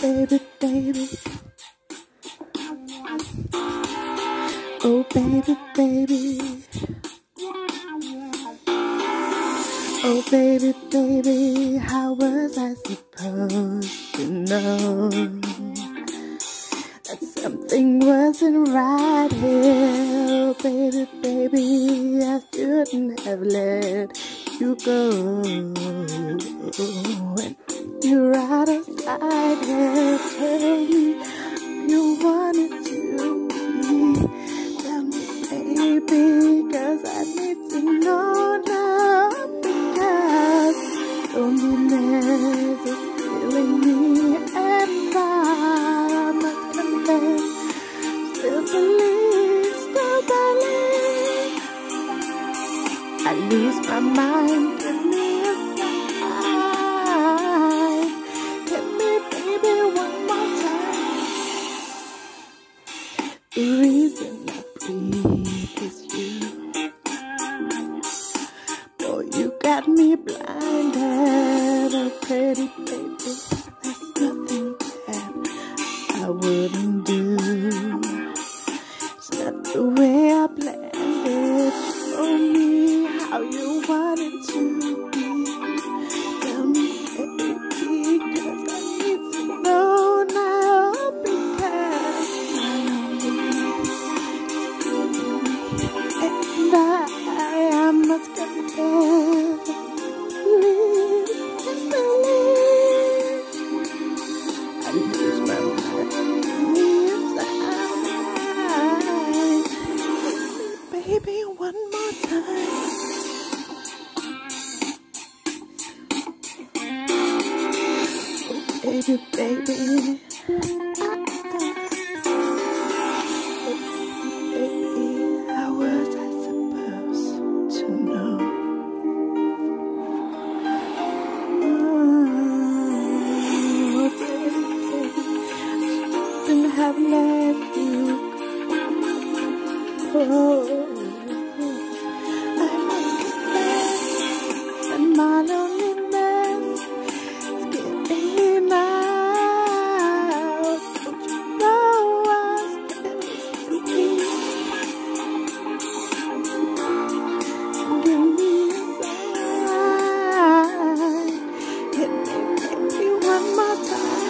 baby, baby. Oh, baby, baby. Oh, baby, baby, how was I supposed to know that something wasn't right here? Oh, baby, baby, I shouldn't have let you go. And you're out of sight here, tell me you wanted to be. Tell me, baby, cause I need to know now. Because loneliness is killing me, and I must confess, still believe, still believe. I lose my mind, got me blinded, oh pretty baby. There's nothing that I wouldn't do. It's not the way I planned it. Show me how you wanted to be. Baby, baby. How was I supposed to know? Mm. Oh, baby, shouldn't have let you go. my mother.